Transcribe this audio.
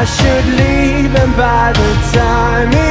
I should leave and by the time